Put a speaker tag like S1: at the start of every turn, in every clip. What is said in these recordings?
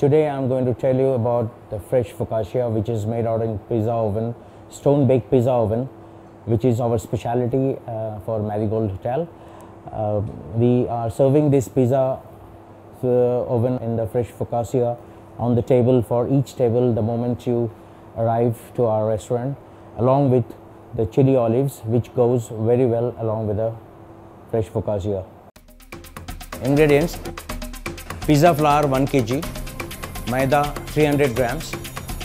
S1: Today I'm going to tell you about the fresh focaccia which is made out in pizza oven, stone baked pizza oven which is our specialty uh, for Marigold Hotel. Uh, we are serving this pizza uh, oven in the fresh focaccia on the table for each table the moment you arrive to our restaurant along with the chili olives which goes very well along with the fresh focaccia. Ingredients Pizza flour 1 kg Maida 300 grams.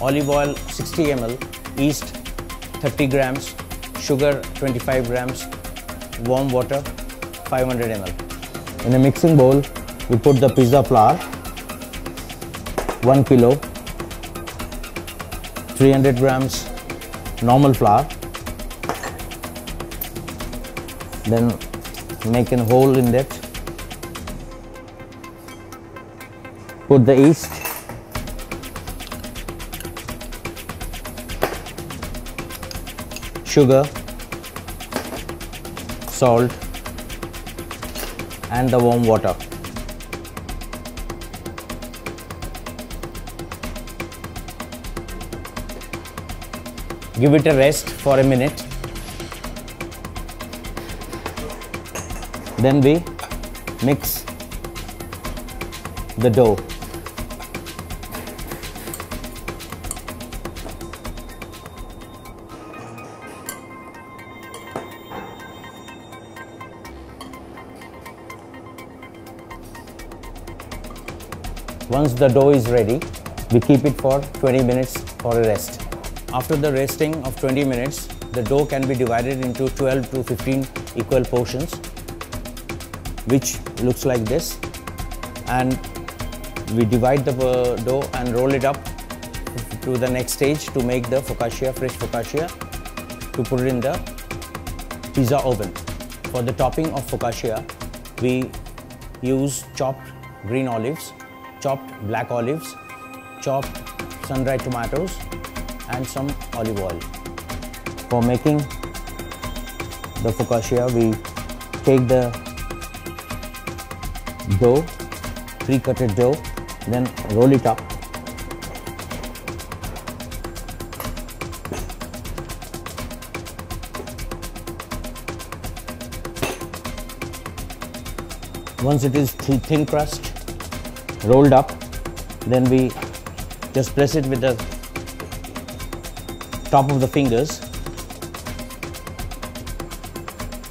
S1: Olive oil 60 ml Yeast 30 grams. Sugar 25 grams. Warm water 500 ml In a mixing bowl we put the pizza flour 1 kilo. 300 grams normal flour. Then make a hole in that. Put the yeast sugar salt and the warm water. Give it a rest for a minute. Then we mix the dough Once the dough is ready, we keep it for 20 minutes for a rest. After the resting of 20 minutes, the dough can be divided into 12 to 15 equal portions, which looks like this. And we divide the uh, dough and roll it up to the next stage to make the focaccia, fresh focaccia, to put it in the pizza oven. For the topping of focaccia, we use chopped green olives chopped black olives, chopped sun-dried tomatoes and some olive oil. For making the focaccia, we take the dough, pre-cutted dough, then roll it up. Once it is thin crust, rolled up. Then we just press it with the top of the fingers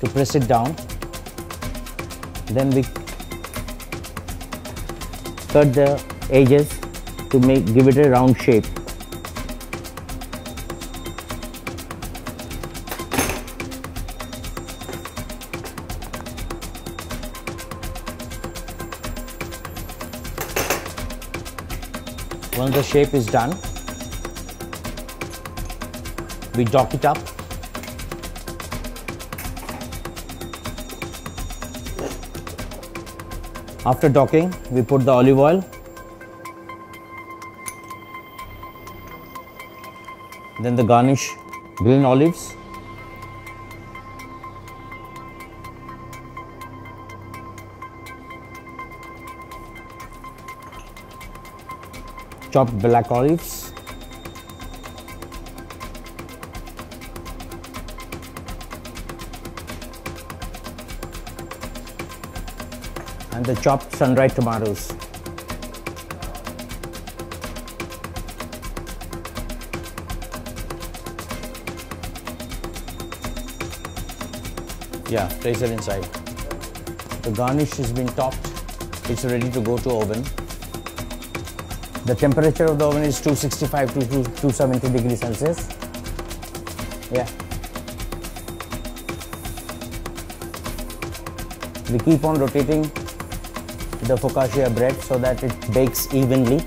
S1: to press it down. Then we cut the edges to make give it a round shape Once the shape is done, we dock it up. After docking, we put the olive oil. Then the garnish green olives. Chopped black olives, and the chopped sun-dried tomatoes. Yeah, place it inside. The garnish has been topped. It's ready to go to oven. The temperature of the oven is 265 to 270 degrees Celsius. Yeah. We keep on rotating the focaccia bread so that it bakes evenly.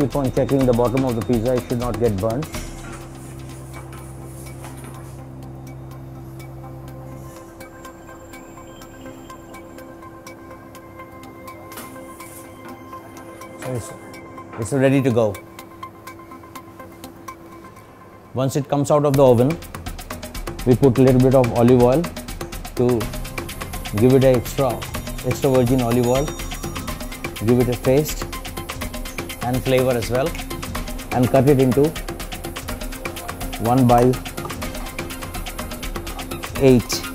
S1: Keep on checking the bottom of the pizza, it should not get burnt. So it's, ready to go. Once it comes out of the oven, we put a little bit of olive oil to give it a extra extra virgin olive oil give it a taste and flavor as well and cut it into 1 by 8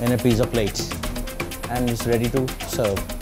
S1: in a pizza plate and it's ready to serve